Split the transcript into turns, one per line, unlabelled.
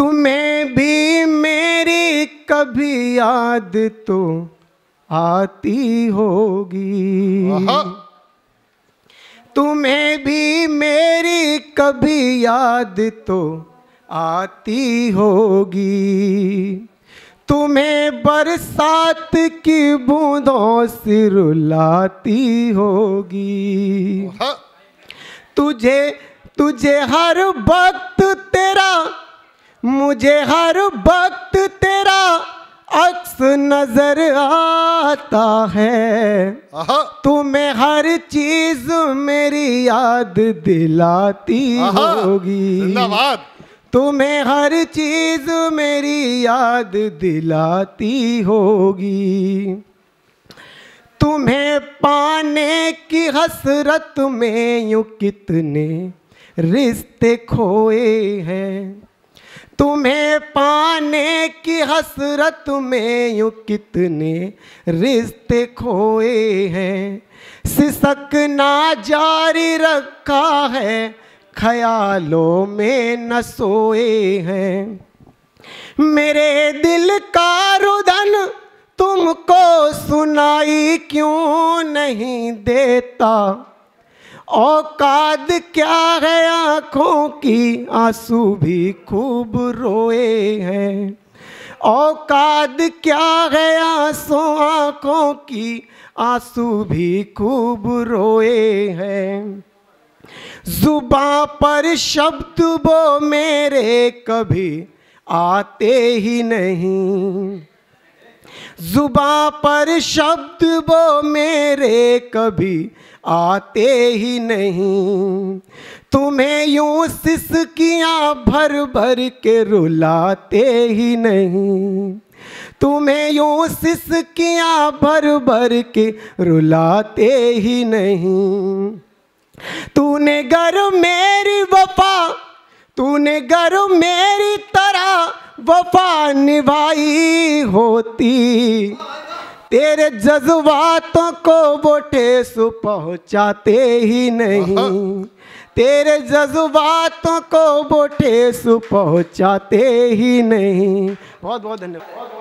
तुम्हें भी मेरी कभी याद तो आती होगी। तुम्हें भी मेरी कभी याद तो आती होगी। तुम्हें बरसात की बूंदों से रुलाती होगी। तुझे तुझे हर वक्त तेरा मुझे हर वक्त तेरा अक्स नज़र आता है। तुम्हें हर चीज़ मेरी याद दिलाती होगी। तुम्हें हर चीज़ मेरी याद दिलाती होगी। तुम्हें पाने की हसरत में यूँ कितने रिश्ते खोए हैं। तुम्हें पाने की हसरत में यूँ कितने रिश्ते खोए हैं। सिसक ना जारी रखा है, ख्यालों में न सोए हैं। मेरे दिल का रुदन तुमको सुनाई क्यों नहीं देता? औकात क्या है आँखों की? आँसू भी खूब रोए हैं। औकाद क्या है आँसू? आँखों की आँसू भी खूब रोए हैं। जुबा पर शब्द वो मेरे कभी आते ही नहीं। जुबा पर शब्द वो मेरे कभी आते ही नहीं। तुम्हें यूँ सिसकियाँ भर भर के रुलाते ही नहीं। तुम्हें यूँ सिसकियाँ भर भर के रुलाते ही नहीं। तूने घर मेरी वफा, तूने घर मेरी वफा निभाई होती। तेरे जज्बातों को वो ठेस पहुँचाते ही नहीं। तेरे जज्बातों को वो ठेस पहुँचाते ही नहीं। बहुत बहुत धन्यवाद।